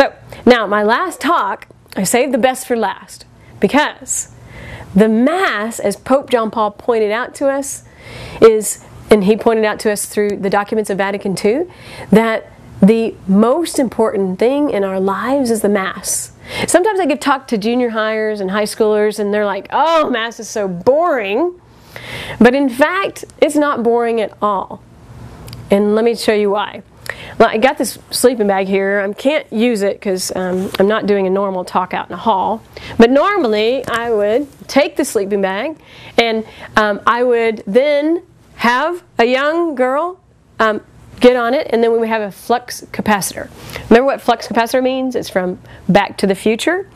So, now my last talk, I saved the best for last because the Mass, as Pope John Paul pointed out to us, is, and he pointed out to us through the documents of Vatican II, that the most important thing in our lives is the Mass. Sometimes I give talk to junior hires and high schoolers, and they're like, oh, Mass is so boring. But in fact, it's not boring at all. And let me show you why. Well, I got this sleeping bag here. I can't use it because um, I'm not doing a normal talk out in the hall. But normally, I would take the sleeping bag and um, I would then have a young girl um, get on it, and then we would have a flux capacitor. Remember what flux capacitor means? It's from Back to the Future.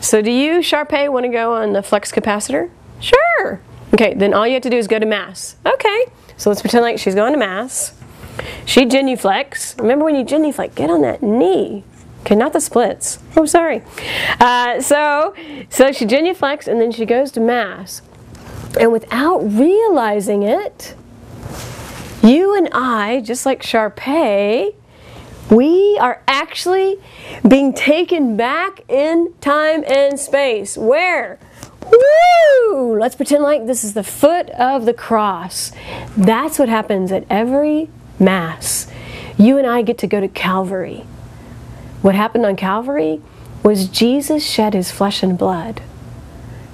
So, do you, Sharpay, want to go on the flux capacitor? Sure. Okay, then all you have to do is go to Mass. Okay, so let's pretend like she's going to Mass. She genuflex. Remember when you genuflex, get on that knee. Okay, not the splits. Oh, sorry. Uh, so, so she genuflex and then she goes to Mass. And without realizing it, you and I, just like Sharpay, we are actually being taken back in time and space. Where? Woo! Let's pretend like this is the foot of the cross. That's what happens at every Mass. You and I get to go to Calvary. What happened on Calvary was Jesus shed his flesh and blood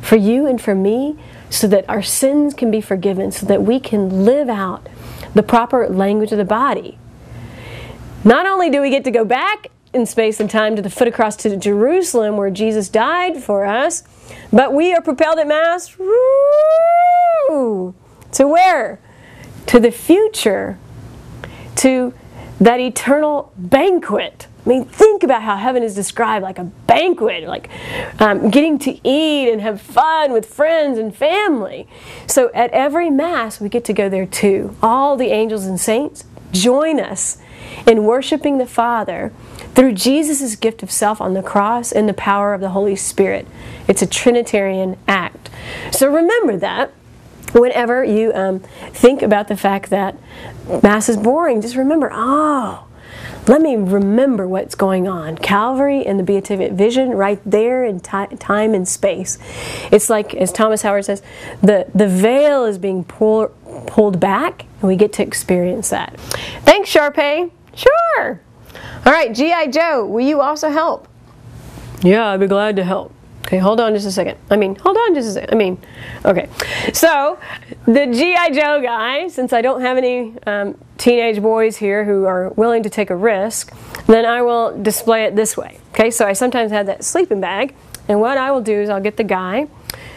for you and for me so that our sins can be forgiven, so that we can live out the proper language of the body. Not only do we get to go back in space and time to the foot across to Jerusalem where Jesus died for us, but we are propelled at Mass to where? To the future to that eternal banquet. I mean, think about how heaven is described like a banquet, like um, getting to eat and have fun with friends and family. So at every Mass, we get to go there too. All the angels and saints join us in worshiping the Father through Jesus' gift of self on the cross and the power of the Holy Spirit. It's a Trinitarian act. So remember that whenever you um, think about the fact that Mass is boring, just remember, oh, let me remember what's going on. Calvary and the beatific vision right there in time and space. It's like, as Thomas Howard says, the, the veil is being pull, pulled back, and we get to experience that. Thanks, Sharpay. Sure. All right, G.I. Joe, will you also help? Yeah, I'd be glad to help. Okay, hold on just a second. I mean, hold on just a second. I mean, okay. So, the G.I. Joe guy, since I don't have any um, teenage boys here who are willing to take a risk, then I will display it this way. Okay, so I sometimes have that sleeping bag, and what I will do is I'll get the guy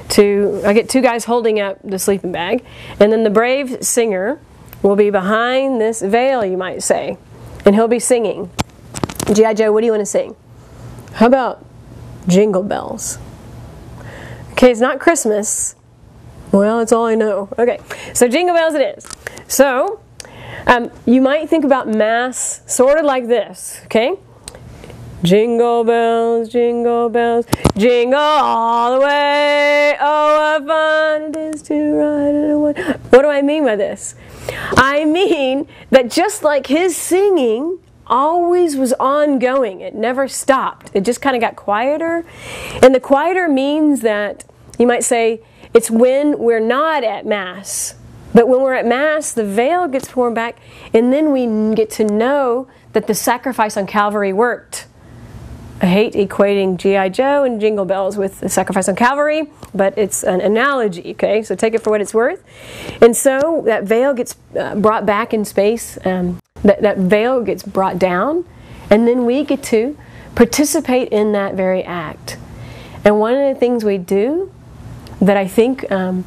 to, I get two guys holding up the sleeping bag, and then the brave singer will be behind this veil, you might say, and he'll be singing. G.I. Joe, what do you want to sing? How about Jingle bells. Okay, it's not Christmas. Well, that's all I know. Okay, so jingle bells it is. So, um, you might think about Mass sort of like this, okay? Jingle bells, jingle bells, jingle all the way. Oh, what fun it is to ride in a one. What do I mean by this? I mean that just like his singing always was ongoing. It never stopped. It just kind of got quieter. And the quieter means that you might say it's when we're not at Mass. But when we're at Mass, the veil gets torn back, and then we get to know that the sacrifice on Calvary worked. I hate equating G.I. Joe and Jingle Bells with the sacrifice on Calvary, but it's an analogy, okay? So take it for what it's worth. And so that veil gets uh, brought back in space. Um, that, that veil gets brought down, and then we get to participate in that very act. And one of the things we do that I think, um,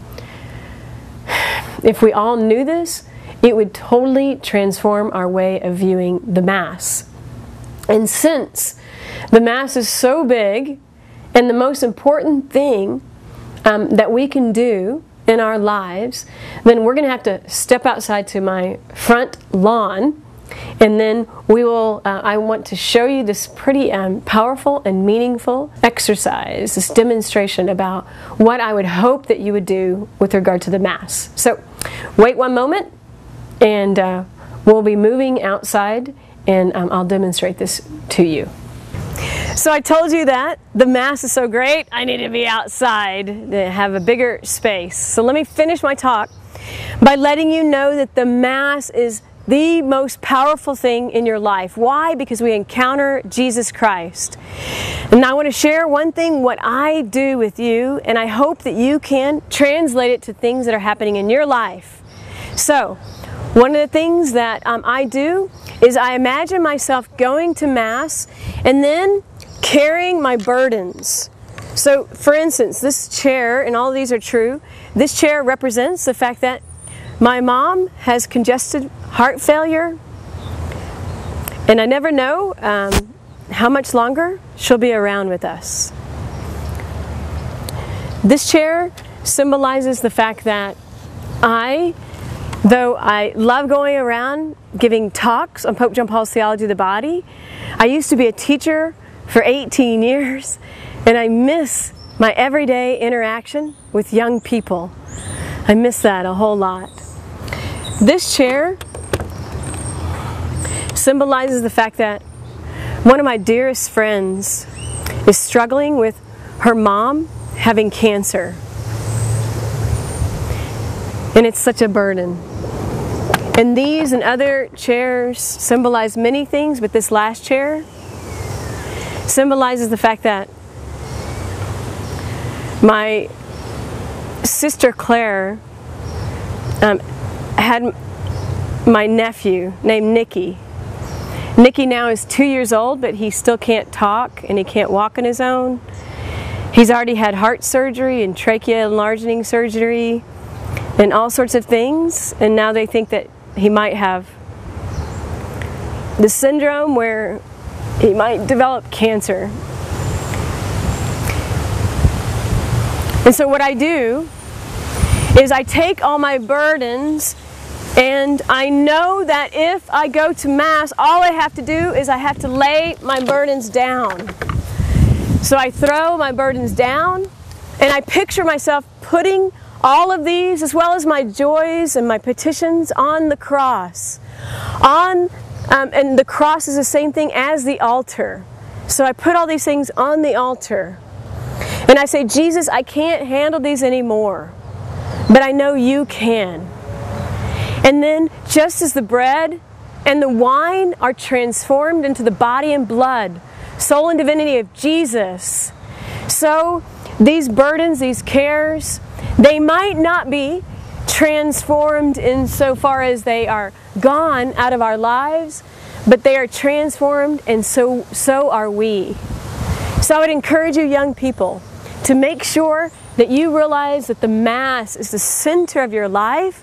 if we all knew this, it would totally transform our way of viewing the Mass. And since the Mass is so big, and the most important thing um, that we can do in our lives, then we're going to have to step outside to my front lawn and then we will, uh, I want to show you this pretty um, powerful and meaningful exercise, this demonstration about what I would hope that you would do with regard to the Mass. So wait one moment and uh, we'll be moving outside and um, I'll demonstrate this to you. So I told you that the Mass is so great, I need to be outside to have a bigger space. So let me finish my talk by letting you know that the Mass is the most powerful thing in your life. Why? Because we encounter Jesus Christ. And I want to share one thing what I do with you, and I hope that you can translate it to things that are happening in your life. So, one of the things that um, I do is I imagine myself going to Mass and then carrying my burdens. So, for instance, this chair, and all these are true, this chair represents the fact that my mom has congested heart failure, and I never know um, how much longer she'll be around with us. This chair symbolizes the fact that I Though I love going around giving talks on Pope John Paul's theology of the body, I used to be a teacher for 18 years and I miss my everyday interaction with young people. I miss that a whole lot. This chair symbolizes the fact that one of my dearest friends is struggling with her mom having cancer. And it's such a burden. And these and other chairs symbolize many things, but this last chair symbolizes the fact that my sister Claire um, had my nephew named Nicky. Nicky now is two years old, but he still can't talk and he can't walk on his own. He's already had heart surgery and trachea enlarging surgery and all sorts of things, and now they think that he might have the syndrome where he might develop cancer. And so, what I do is I take all my burdens, and I know that if I go to Mass, all I have to do is I have to lay my burdens down. So, I throw my burdens down, and I picture myself putting all of these, as well as my joys and my petitions, on the cross. On, um, and the cross is the same thing as the altar. So I put all these things on the altar. And I say, Jesus, I can't handle these anymore, but I know you can. And then, just as the bread and the wine are transformed into the body and blood, soul and divinity of Jesus, so these burdens, these cares, they might not be transformed insofar as they are gone out of our lives, but they are transformed, and so, so are we. So I would encourage you, young people, to make sure that you realize that the Mass is the center of your life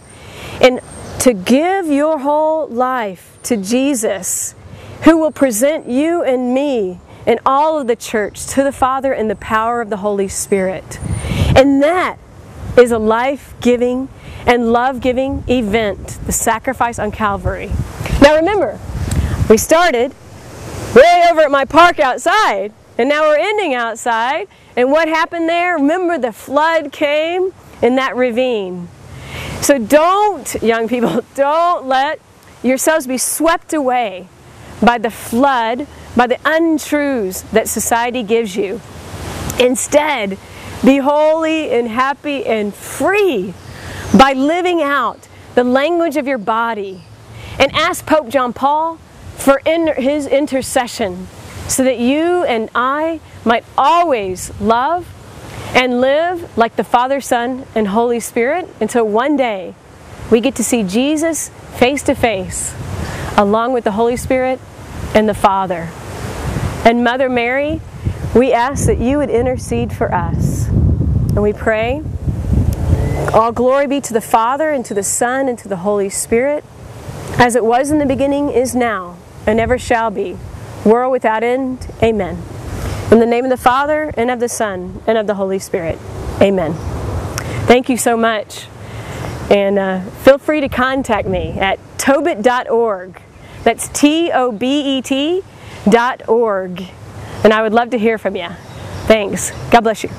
and to give your whole life to Jesus, who will present you and me and all of the church to the Father in the power of the Holy Spirit. And that is a life giving and love giving event, the sacrifice on Calvary. Now remember, we started way over at my park outside, and now we're ending outside. And what happened there? Remember, the flood came in that ravine. So don't, young people, don't let yourselves be swept away by the flood, by the untruths that society gives you. Instead, be holy and happy and free by living out the language of your body. And ask Pope John Paul for his intercession so that you and I might always love and live like the Father, Son, and Holy Spirit until one day we get to see Jesus face to face along with the Holy Spirit and the Father. And Mother Mary, we ask that you would intercede for us. And we pray, all glory be to the Father, and to the Son, and to the Holy Spirit, as it was in the beginning, is now, and ever shall be, world without end. Amen. In the name of the Father, and of the Son, and of the Holy Spirit. Amen. Thank you so much. And uh, feel free to contact me at tobet.org. That's T O B E T dot org and I would love to hear from you. Thanks. God bless you.